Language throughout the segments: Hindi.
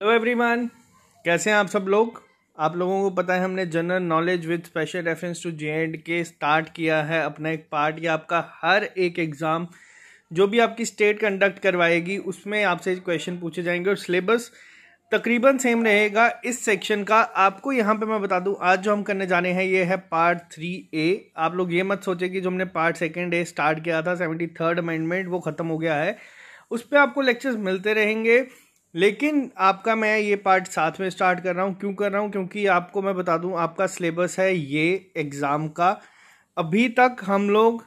हेलो एवरीवन कैसे हैं आप सब लोग? आप लोगों को पता है हमने general knowledge with special reference to J and K start किया है अपना एक पार्ट या आपका हर एक एग्ज़ाम जो भी आपकी स्टेट कंडक्ट करवाएगी, उसमें आपसे क्वेश्चन पूछे जाएँगे और सिलेबस तकरीबन सेम रहेगा। इस सेक्शन का आपको यहाँ पे मैं बता दूँ, आज जो हम करने जाने हैं, ये है पार्ट थ्री ए आप लोग ये मत सोचे कि जो हमने पार्ट सेकेंड ए स्टार्ट किया था सेवेंटी थर्ड अमेंडमेंट वो ख़त्म हो गया है। उस पर आपको लेक्चर्स मिलते रहेंगे। लेकिन आपका मैं ये पार्ट साथ में स्टार्ट कर रहा हूँ। क्यों कर रहा हूँ? क्योंकि आपको मैं बता दूँ, आपका सिलेबस है ये एग्ज़ाम का। अभी तक हम लोग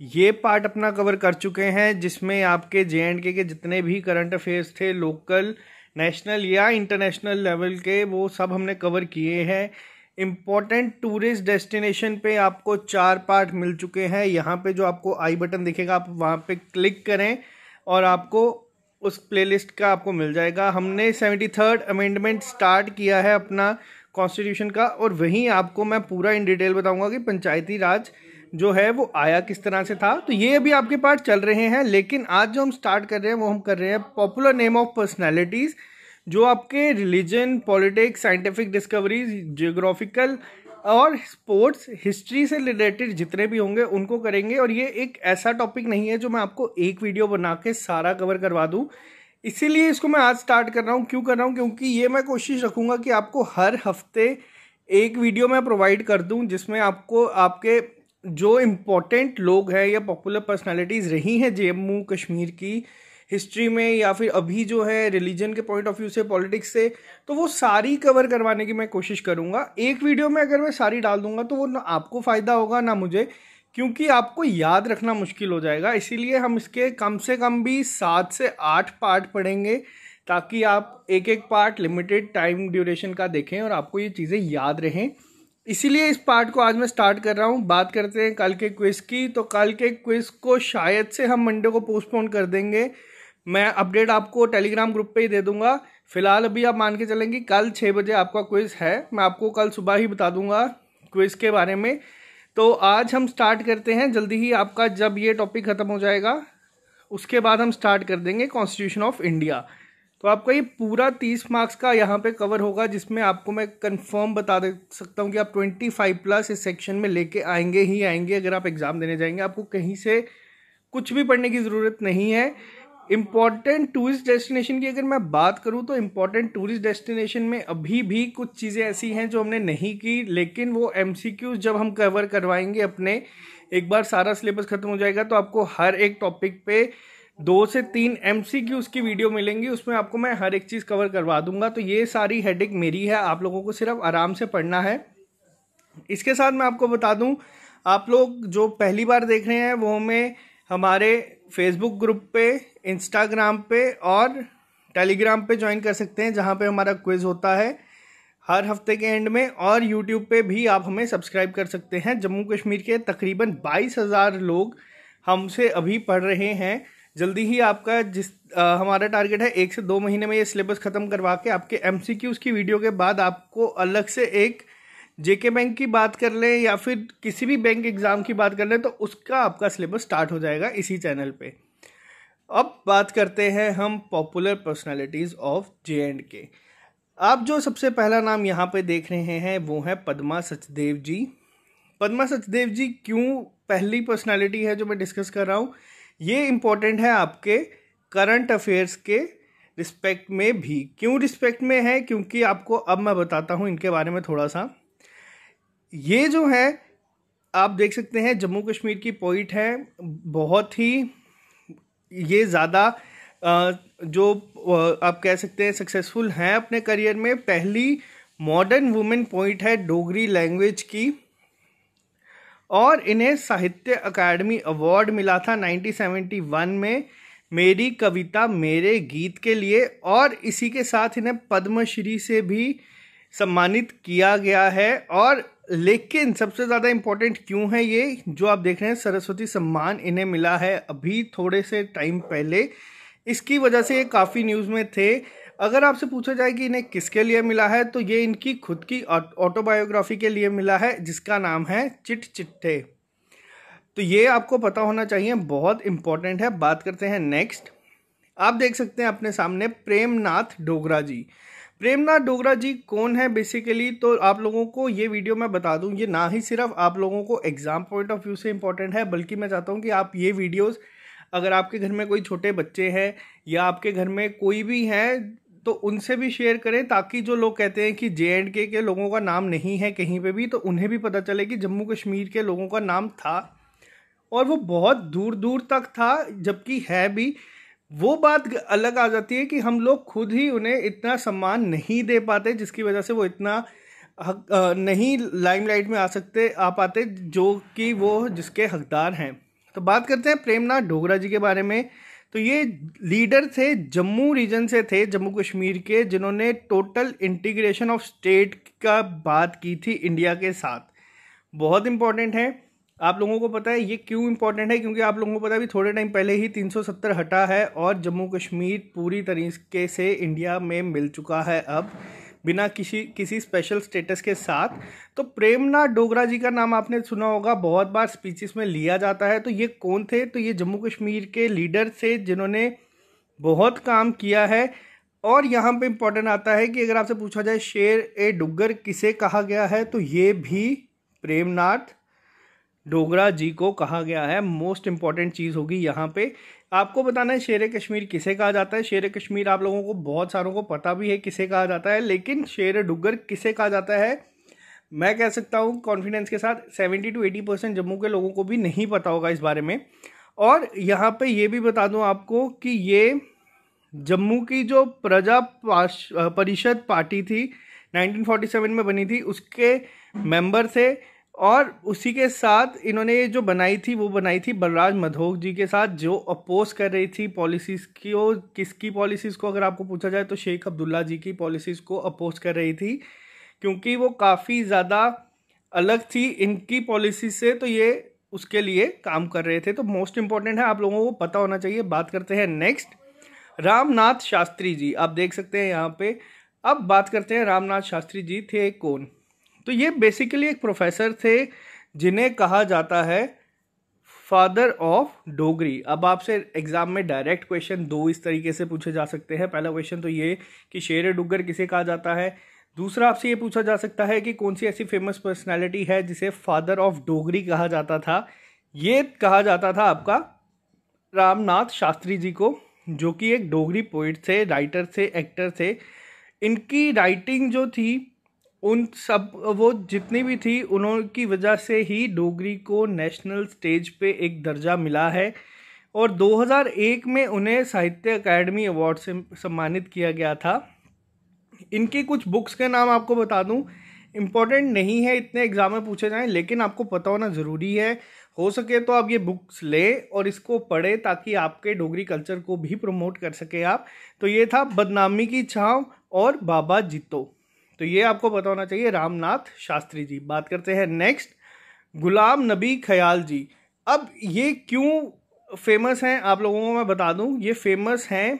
ये पार्ट अपना कवर कर चुके हैं, जिसमें आपके जे एंड के के जितने भी करंट अफेयर्स थे लोकल नेशनल या इंटरनेशनल लेवल के, वो सब हमने कवर किए हैं। इंपॉर्टेंट टूरिस्ट डेस्टिनेशन पे आपको चार पार्ट मिल चुके हैं। यहाँ पे जो आपको आई बटन दिखेगा, आप वहाँ पे क्लिक करें और आपको उस प्लेलिस्ट का आपको मिल जाएगा। हमने सेवेंटी थर्ड अमेंडमेंट स्टार्ट किया है अपना कॉन्स्टिट्यूशन का और वहीं आपको मैं पूरा इन डिटेल बताऊँगा कि पंचायती राज जो है वो आया किस तरह से था। तो ये अभी आपके पास चल रहे हैं, लेकिन आज जो हम स्टार्ट कर रहे हैं वो हम कर रहे हैं पॉपुलर नेम ऑफ़ पर्सनैलिटीज़ जो आपके religion politics scientific discoveries geographical और स्पोर्ट्स हिस्ट्री से रिलेटेड जितने भी होंगे, उनको करेंगे। और ये एक ऐसा टॉपिक नहीं है जो मैं आपको एक वीडियो बना के सारा कवर करवा दूँ। इसीलिए इसको मैं आज स्टार्ट कर रहा हूँ। क्यों कर रहा हूँ? क्योंकि ये मैं कोशिश रखूँगा कि आपको हर हफ़्ते एक वीडियो मैं प्रोवाइड कर दूँ, जिसमें आपको, आपके जो इम्पोर्टेंट लोग हैं या पॉपुलर पर्सनालिटीज़ रही हैं जम्मू कश्मीर की हिस्ट्री में या फिर अभी जो है रिलीजन के पॉइंट ऑफ़ व्यू से पॉलिटिक्स से तो वो सारी कवर करवाने की मैं कोशिश करूँगा। एक वीडियो में अगर मैं सारी डाल दूँगा तो वो ना आपको फ़ायदा होगा, ना मुझे, क्योंकि आपको याद रखना मुश्किल हो जाएगा। इसीलिए हम इसके कम से कम भी सात से आठ पार्ट पढ़ेंगे, ताकि आप एक एक पार्ट लिमिटेड टाइम ड्यूरेशन का देखें और आपको ये चीज़ें याद रहें। इसीलिए इस पार्ट को आज मैं स्टार्ट कर रहा हूँ। बात करते हैं कल के क्विज़ की। तो कल के क्विज़ को शायद से हम मंडे को पोस्टपोन कर देंगे। मैं अपडेट आपको टेलीग्राम ग्रुप पे ही दे दूँगा। फ़िलहाल अभी आप मान के चलेंगे कल छः बजे आपका क्विज़ है। मैं आपको कल सुबह ही बता दूँगा क्विज़ के बारे में। तो आज हम स्टार्ट करते हैं। जल्दी ही आपका जब ये टॉपिक ख़त्म हो जाएगा, उसके बाद हम स्टार्ट कर देंगे कॉन्स्टिट्यूशन ऑफ़ इंडिया तो आपका ये पूरा तीस मार्क्स का यहाँ पे कवर होगा, जिसमें आपको मैं कंफर्म बता दे सकता हूँ कि आप ट्वेंटी फाइव प्लस इस सेक्शन में लेके आएँगे ही आएँगे, अगर आप एग्ज़ाम देने जाएँगे। आपको कहीं से कुछ भी पढ़ने की ज़रूरत नहीं है। इंपॉर्टेंट टूरिस्ट डेस्टिनेशन की अगर मैं बात करूँ तो इंपॉर्टेंट टूरिस्ट डेस्टिनेशन में अभी भी कुछ चीज़ें ऐसी हैं जो हमने नहीं की, लेकिन वो एमसीक्यू जब हम कवर करवाएँगे अपने, एक बार सारा सिलेबस खत्म हो जाएगा तो आपको हर एक टॉपिक पे दो से तीन एम की वीडियो मिलेंगी, उसमें आपको मैं हर एक चीज़ कवर करवा दूँगा। तो ये सारी हेडिक मेरी है, आप लोगों को सिर्फ़ आराम से पढ़ना है। इसके साथ मैं आपको बता दूँ, आप लोग जो पहली बार देख रहे हैं वो हमें हमारे फेसबुक ग्रुप पे इंस्टाग्राम पे और टेलीग्राम पे ज्वाइन कर सकते हैं जहाँ पे हमारा क्विज़ होता है हर हफ़्ते के एंड में और यूट्यूब पे भी आप हमें सब्सक्राइब कर सकते हैं। जम्मू कश्मीर के तकरीबन बाईस हज़ार लोग हमसे अभी पढ़ रहे हैं। जल्दी ही आपका जिस आ, हमारा टारगेट है एक से दो महीने में ये सिलेबस ख़त्म करवा के आपके एम की वीडियो के बाद आपको अलग से एक जेके बैंक की बात कर लें या फिर किसी भी बैंक एग्ज़ाम की बात कर लें तो उसका आपका सिलेबस स्टार्ट हो जाएगा इसी चैनल पे। अब बात करते हैं हम popular personalities of J and K. आप जो सबसे पहला नाम यहाँ पे देख रहे हैं, वो है पद्मा सचदेव जी। पद्मा सचदेव जी, क्यों पहली पर्सनालिटी है जो मैं डिस्कस कर रहा हूँ? ये इम्पोर्टेंट है आपके करंट अफेयर्स के रिस्पेक्ट में भी। क्यों रिस्पेक्ट में है? क्योंकि आपको, अब मैं बताता हूँ इनके बारे में थोड़ा सा। ये जो है, आप देख सकते हैं, जम्मू कश्मीर की पोइट है। बहुत ही ये ज़्यादा जो आप कह सकते हैं सक्सेसफुल हैं अपने करियर में। पहली मॉडर्न वुमेन पोइट है डोगरी लैंग्वेज की। और इन्हें साहित्य अकादमी अवार्ड मिला था 1971 में मेरी कविता मेरे गीत के लिए। और इसी के साथ इन्हें पद्मश्री से भी सम्मानित किया गया है। और लेकिन सबसे ज़्यादा इम्पोर्टेंट क्यों है ये? जो आप देख रहे हैं, सरस्वती सम्मान इन्हें मिला है अभी थोड़े से टाइम पहले। इसकी वजह से ये काफ़ी न्यूज़ में थे। अगर आपसे पूछा जाए कि इन्हें किसके लिए मिला है तो ये इनकी खुद की ऑटोबायोग्राफी के लिए मिला है, जिसका नाम है चिट चिट्ठे। तो ये आपको पता होना चाहिए, बहुत इम्पोर्टेंट है। बात करते हैं नेक्स्ट आप देख सकते हैं अपने सामने प्रेमनाथ डोगरा जी। प्रेमनाथ डोगरा जी कौन है बेसिकली तो आप लोगों को ये वीडियो मैं बता दूँ, ये ना ही सिर्फ़ आप लोगों को एग्ज़ाम पॉइंट ऑफ़ व्यू से इंपॉर्टेंट है, बल्कि मैं चाहता हूँ कि आप ये वीडियोस अगर आपके घर में कोई छोटे बच्चे हैं, या आपके घर में कोई भी है तो उनसे भी शेयर करें, ताकि जो लोग कहते हैं कि जे एंड के के लोगों का नाम नहीं है कहीं पे भी तो उन्हें भी पता चले कि जम्मू कश्मीर के लोगों का नाम था। और वो बहुत दूर दूर तक था, जबकि है भी। वो बात अलग आ जाती है कि हम लोग खुद ही उन्हें इतना सम्मान नहीं दे पाते, जिसकी वजह से वो इतना हक नहीं लाइमलाइट में आ सकते, आ पाते, जो कि वो जिसके हकदार हैं। तो बात करते हैं प्रेमनाथ डोगरा जी के बारे में। तो ये लीडर थे, जम्मू रीजन से थे, जम्मू कश्मीर के, जिन्होंने टोटल इंटीग्रेशन ऑफ़ स्टेट का बात की थी इंडिया के साथ। बहुत इंपॉर्टेंट है। आप लोगों को पता है ये क्यों इंपॉर्टेंट है? क्योंकि आप लोगों को पता है अभी थोड़े टाइम पहले ही 370 हटा है और जम्मू कश्मीर पूरी तरीके से इंडिया में मिल चुका है अब, बिना किसी किसी स्पेशल स्टेटस के साथ। तो प्रेमनाथ डोगरा जी का नाम आपने सुना होगा, बहुत बार स्पीचेस में लिया जाता है। तो ये कौन थे? तो ये जम्मू कश्मीर के लीडर थे जिन्होंने बहुत काम किया है। और यहाँ पे इम्पोर्टेंट आता है कि अगर आपसे पूछा जाए, शेर ए डुग्गर किसे कहा गया है? तो ये भी प्रेमनाथ डोगरा जी को कहा गया है। मोस्ट इंपॉर्टेंट चीज़ होगी यहाँ पे। आपको बताना है शेर कश्मीर किसे कहा जाता है? शेर कश्मीर आप लोगों को बहुत सारों को पता भी है किसे कहा जाता है, लेकिन शेर डुग्गर किसे कहा जाता है? मैं कह सकता हूँ कॉन्फिडेंस के साथ seventy two eighty percent Jammu के लोगों को भी नहीं पता होगा इस बारे में। और यहाँ पे ये भी बता दूँ आपको कि ये जम्मू की जो प्रजा परिषद पार्टी थी 1947 में बनी थी, उसके मेंबर थे और उसी के साथ इन्होंने ये जो बनाई थी, वो बनाई थी बलराज मधोक जी के साथ, जो अपोज कर रही थी पॉलिसीज़ की और किसकी पॉलिसीज़ को, अगर आपको पूछा जाए तो शेख अब्दुल्ला जी की पॉलिसीज़ को अपोज कर रही थी, क्योंकि वो काफ़ी ज़्यादा अलग थी इनकी पॉलिसी से तो ये उसके लिए काम कर रहे थे। तो मोस्ट इंपॉर्टेंट है, आप लोगों को पता होना चाहिए। बात करते हैं नेक्स्ट रामनाथ शास्त्री जी। आप देख सकते हैं यहाँ पे। अब बात करते हैं रामनाथ शास्त्री जी थे कौन? तो ये बेसिकली एक प्रोफेसर थे, जिन्हें कहा जाता है फादर ऑफ़ डोगरी अब आपसे एग्ज़ाम में डायरेक्ट क्वेश्चन दो इस तरीके से पूछे जा सकते हैं। पहला क्वेश्चन तो ये कि शेर डुगर किसे कहा जाता है? दूसरा आपसे ये पूछा जा सकता है कि कौन सी ऐसी फ़ेमस पर्सनैलिटी है जिसे फादर ऑफ़ डोगरी कहा जाता था? ये कहा जाता था आपका रामनाथ शास्त्री जी को, जो कि एक डोगरी पोइट थे राइटर थे एक्टर थे। इनकी राइटिंग जो थी उन सब, वो जितनी भी थी, उनकी वजह से ही डोगरी को नेशनल स्टेज पे एक दर्जा मिला है। और 2001 में उन्हें साहित्य अकेडमी अवार्ड से सम्मानित किया गया था। इनकी कुछ बुक्स के नाम आपको बता दूँ। इंपॉर्टेंट नहीं है, इतने एग्ज़ाम में पूछे जाएँ, लेकिन आपको पता होना ज़रूरी है। हो सके तो आप ये बुक्स लें और इसको पढ़ें ताकि आपके डोगरी कल्चर को भी प्रमोट कर सके आप। तो ये था बदनामी की छाँव और बाबा जीतो। तो ये आपको पता होना चाहिए रामनाथ शास्त्री जी। बात करते हैं नेक्स्ट गुलाम नबी ख्याल जी। अब ये क्यों फ़ेमस हैं आप लोगों को मैं बता दूँ, ये फ़ेमस हैं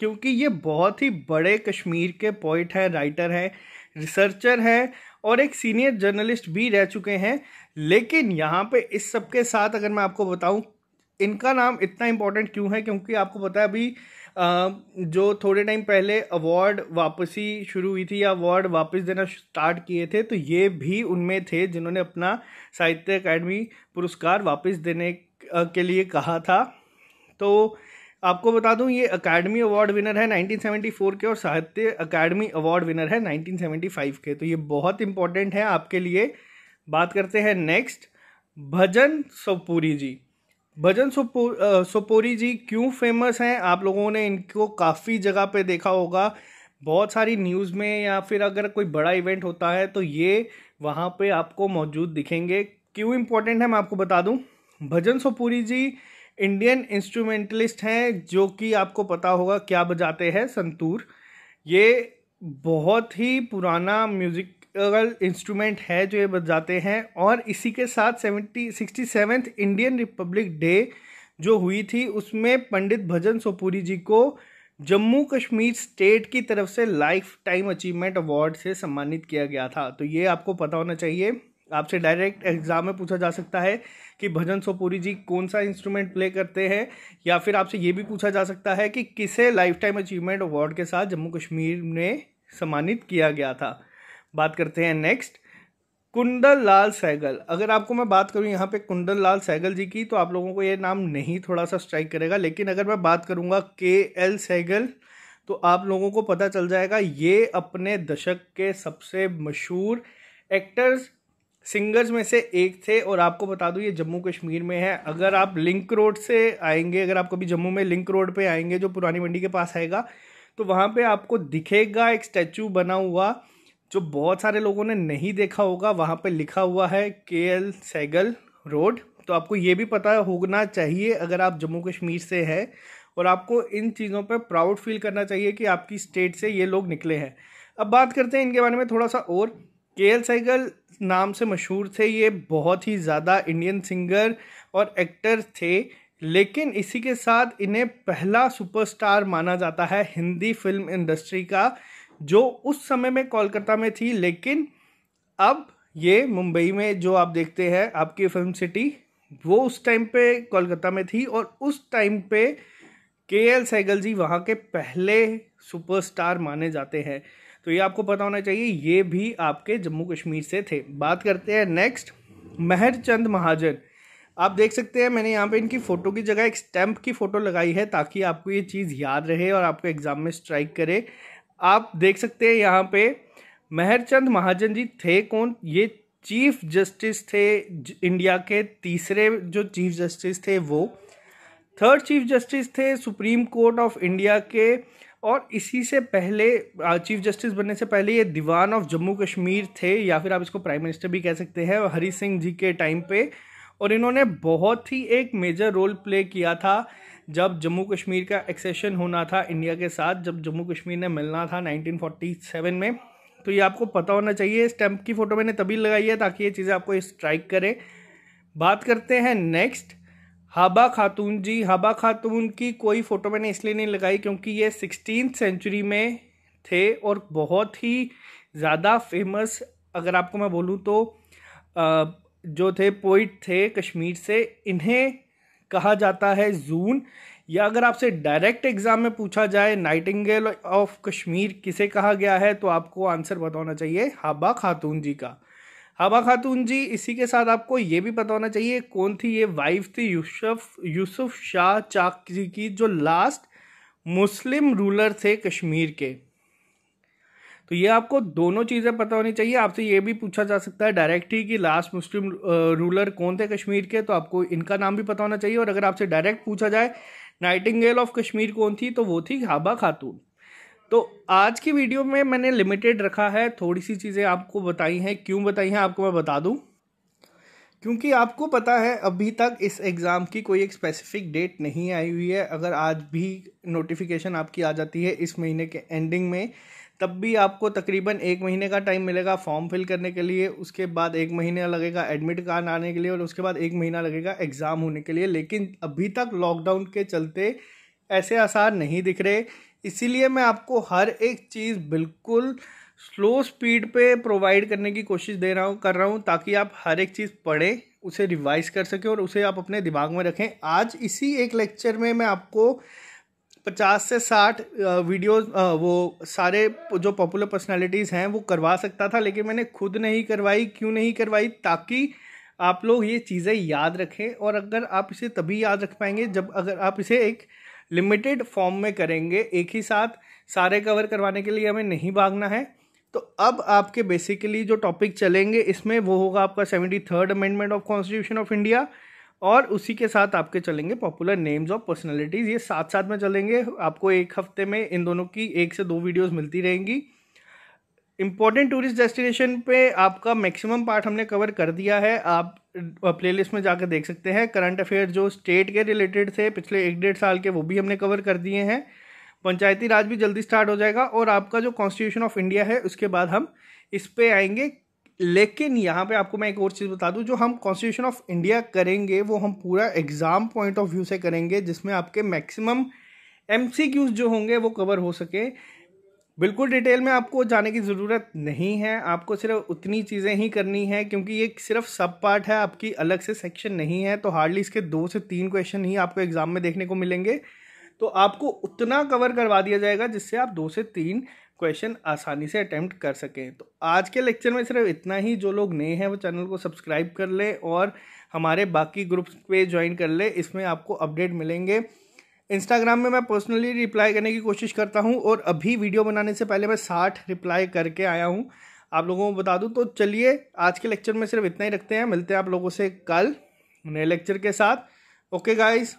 क्योंकि ये बहुत ही बड़े कश्मीर के पोइट हैं राइटर हैं रिसर्चर हैं और एक सीनियर जर्नलिस्ट भी रह चुके हैं। लेकिन यहाँ पे इस सब के साथ अगर मैं आपको बताऊँ, इनका नाम इतना इम्पोर्टेंट क्यों है? क्योंकि आपको पता है अभी जो थोड़े टाइम पहले अवार्ड वापसी शुरू हुई थी या अवार्ड वापस देना स्टार्ट किए थे तो ये भी उनमें थे जिन्होंने अपना साहित्य अकादमी पुरस्कार वापस देने के लिए कहा था। तो आपको बता दूँ, ये अकेडमी अवार्ड विनर है 1974 के और साहित्य अकेडमी अवार्ड विनर है 1975 के। तो ये बहुत इंपॉर्टेंट है आपके लिए। बात करते हैं नेक्स्ट भजन सोपुरी जी। भजन सोपो सोपोरी जी क्यों फ़ेमस हैं? आप लोगों ने इनको काफ़ी जगह पे देखा होगा। बहुत सारी न्यूज़ में या फिर अगर कोई बड़ा इवेंट होता है तो ये वहाँ पे आपको मौजूद दिखेंगे। क्यों इम्पोर्टेंट है, मैं आपको बता दूँ। भजन सोपुरी जी इंडियन इंस्ट्रूमेंटलिस्ट हैं, जो कि आपको पता होगा क्या बजाते हैं, संतूर। ये बहुत ही पुराना म्यूज़िक इंस्ट्रूमेंट है जो ये बजाते हैं, और इसी के साथ seventy sixty seventh Indian republic day जो हुई थी, उसमें पंडित भजन सोपुरी जी को जम्मू कश्मीर स्टेट की तरफ़ से लाइफ टाइम अचीवमेंट अवार्ड से सम्मानित किया गया था। तो ये आपको पता होना चाहिए। आपसे डायरेक्ट एग्ज़ाम में पूछा जा सकता है कि भजन सोपुरी जी कौन सा इंस्ट्रूमेंट प्ले करते हैं, या फिर आपसे ये भी पूछा जा सकता है कि किसे लाइफ टाइम अचीवमेंट अवार्ड के साथ जम्मू कश्मीर में सम्मानित किया गया था। बात करते हैं नेक्स्ट कुंडल लाल सैगल अगर आपको मैं बात करूँ यहाँ पे कुंडल लाल सैगल जी की तो आप लोगों को ये नाम नहीं थोड़ा सा स्ट्राइक करेगा, लेकिन अगर मैं बात करूँगा के एल सहगल तो आप लोगों को पता चल जाएगा, ये अपने दशक के सबसे मशहूर एक्टर्स सिंगर्स में से एक थे, और आपको बता दूँ ये जम्मू कश्मीर में है। अगर आप लिंक रोड से आएँगे, अगर आप कभी जम्मू में लिंक रोड पे आएँगे, जो पुरानी मंडी के पास आएगा तो वहाँ पे आपको दिखेगा एक स्टैचू बना हुआ जो बहुत सारे लोगों ने नहीं देखा होगा, वहाँ पे लिखा हुआ है के एल सैगल रोड। तो आपको ये भी पता होना चाहिए, अगर आप जम्मू कश्मीर से है, और आपको इन चीज़ों पर प्राउड फील करना चाहिए कि आपकी स्टेट से ये लोग निकले हैं। अब बात करते हैं इनके बारे में थोड़ा सा और। के एल सैगल नाम से मशहूर थे, ये बहुत ही ज़्यादा इंडियन सिंगर और एक्टर थे, लेकिन इसी के साथ इन्हें पहला सुपरस्टार माना जाता है हिंदी फ़िल्म इंडस्ट्री का। जो उस समय में कोलकाता में थी, लेकिन अब ये मुंबई में जो आप देखते हैं, आपकी फ़िल्म सिटी, वो उस टाइम पे कोलकाता में थी और उस टाइम पे के एल सैगल जी वहाँ के पहले सुपरस्टार माने जाते हैं। तो ये आपको पता होना चाहिए, ये भी आपके जम्मू कश्मीर से थे। बात करते हैं नेक्स्ट महर चंद महाजन। आप देख सकते हैं, मैंने यहाँ पे इनकी फ़ोटो की जगह एक स्टैम्प की फ़ोटो लगाई है ताकि आपको ये चीज़ याद रहे और आपको एग्ज़ाम में स्ट्राइक करे। आप देख सकते हैं यहाँ पे, मेहरचंद महाजन जी थे कौन? ये चीफ जस्टिस थे इंडिया के तीसरे जो चीफ जस्टिस थे वो। थर्ड चीफ जस्टिस थे सुप्रीम कोर्ट ऑफ़ इंडिया के, और इसी से पहले चीफ जस्टिस बनने से पहले ये दीवान ऑफ़ जम्मू कश्मीर थे, या फिर आप इसको प्राइम मिनिस्टर भी कह सकते हैं, हरी सिंह जी के टाइम पे। और इन्होंने बहुत ही एक मेजर रोल प्ले किया था। जब जम्मू कश्मीर का एक्सेशन होना था इंडिया के साथ, जब जम्मू कश्मीर ने मिलना था 1947 में तो ये आपको पता होना चाहिए स्टैम्प की फ़ोटो मैंने तभी लगाई है ताकि ये चीज़ें आपको स्ट्राइक करें। बात करते हैं नेक्स्ट हाबा खातून जी। हाबा खातून की कोई फ़ोटो मैंने इसलिए नहीं लगाई क्योंकि ये सिक्सटीन सेंचुरी में थे और बहुत ही ज़्यादा फ़ेमस अगर आपको मैं बोलूँ तो जो थे पोइट थे कश्मीर से, इन्हें कहा जाता है जून, या अगर आपसे डायरेक्ट एग्ज़ाम में पूछा जाए, नाइटिंगेल ऑफ़ कश्मीर किसे कहा गया है तो आपको आंसर पता होना चाहिए हाबा खातून जी का। हाबा खातून जी, इसी के साथ आपको ये भी पता होना चाहिए, कौन थी ये वाइफ थी? यूसुफ यूसुफ शाह चाक जी की जो लास्ट मुस्लिम रूलर थे कश्मीर के। तो ये आपको दोनों चीज़ें पता होनी चाहिए। आपसे ये भी पूछा जा सकता है डायरेक्ट ही कि लास्ट मुस्लिम रूलर कौन थे कश्मीर के? तो आपको इनका नाम भी पता होना चाहिए और अगर आपसे डायरेक्ट पूछा जाए नाइटिंगेल ऑफ़ कश्मीर कौन थी? तो वो थी हाबा खातून तो आज की वीडियो में मैंने लिमिटेड रखा है थोड़ी सी चीज़ें आपको बताई हैं। क्यों बताई हैं? आपको मैं बता दूँ। क्योंकि आपको पता है, अभी तक इस एग्ज़ाम की कोई एक स्पेसिफिक डेट नहीं आई हुई है। अगर आज भी नोटिफिकेशन आपकी आ जाती है, इस महीने के एंडिंग में तब भी आपको तकरीबन एक महीने का टाइम मिलेगा फॉर्म फिल करने के लिए, उसके बाद एक महीना लगेगा एडमिट कार्ड आने के लिए और उसके बाद एक महीना लगेगा एग्ज़ाम होने के लिए। लेकिन अभी तक लॉकडाउन के चलते ऐसे आसार नहीं दिख रहे। इसीलिए मैं आपको हर एक चीज़ बिल्कुल स्लो स्पीड पे प्रोवाइड करने की कोशिश दे रहा हूँ, कर रहा हूँ, ताकि आप हर एक चीज़ पढ़ें, उसे रिवाइज कर सकें और उसे आप अपने दिमाग में रखें। आज इसी एक लेक्चर में मैं आपको पचास से साठ वीडियोस वो सारे जो पॉपुलर पर्सनालिटीज़ हैं, वो करवा सकता था, लेकिन मैंने खुद नहीं करवाई, क्यों नहीं करवाई? ताकि आप लोग ये चीज़ें याद रखें, और अगर आप इसे तभी याद रख पाएँगे, जब अगर आप इसे एक लिमिटेड फॉर्म में करेंगे, एक ही साथ सारे कवर करवाने के लिए हमें नहीं भागना है। तो अब आपके बेसिकली जो टॉपिक चलेंगे, इसमें वो होगा आपका seventy third amendment of constitution of India और उसी के साथ आपके चलेंगे पॉपुलर नेम्स ऑफ़ पर्सनैलिटीज़ ये साथ साथ में चलेंगे। आपको एक हफ़्ते में इन दोनों की एक से दो वीडियोस मिलती रहेंगी। इम्पोर्टेंट टूरिस्ट डेस्टिनेशन पे आपका मैक्सिमम पार्ट हमने कवर कर दिया है। आप प्लेलिस्ट में जाकर देख सकते हैं। करंट अफेयर जो स्टेट के रिलेटेड थे पिछले एक डेढ़ साल के, वो भी हमने कवर कर दिए हैं। पंचायती राज भी जल्दी स्टार्ट हो जाएगा और आपका जो कॉन्स्टिट्यूशन ऑफ़ इंडिया है, उसके बाद हम इस पर आएँगे। लेकिन यहाँ पे आपको मैं एक और चीज़ बता दूँ, जो हम कॉन्स्टिट्यूशन ऑफ़ इंडिया करेंगे, वो हम पूरा एग्ज़ाम पॉइंट ऑफ़ व्यू से करेंगे, जिसमें आपके मैक्सिमम एम जो होंगे, वो कवर हो सके। बिल्कुल डिटेल में आपको जाने की ज़रूरत नहीं है, आपको सिर्फ़ उतनी चीज़ें ही करनी है, क्योंकि ये सिर्फ़ सब पार्ट है, आपकी अलग से सेक्शन नहीं है तो हार्डली इसके दो से तीन क्वेश्चन ही आपको एग्ज़ाम में देखने को मिलेंगे। तो आपको उतना कवर करवा दिया जाएगा जिससे आप दो से तीन क्वेश्चन आसानी से अटैम्प्ट कर सकें। तो आज के लेक्चर में सिर्फ़ इतना ही। जो लोग नए हैं, वो चैनल को सब्सक्राइब कर ले और हमारे बाकी ग्रुप्स पे ज्वाइन कर ले। इसमें आपको अपडेट मिलेंगे। इंस्टाग्राम में मैं पर्सनली रिप्लाई करने की कोशिश करता हूँ और अभी वीडियो बनाने से पहले मैं साठ रिप्लाई करके आया हूँ। आप लोगों को बता दूँ तो चलिए आज के लेक्चर में सिर्फ़ इतना ही रखते हैं। मिलते हैं आप लोगों से कल नए लेक्चर के साथ। Okay guys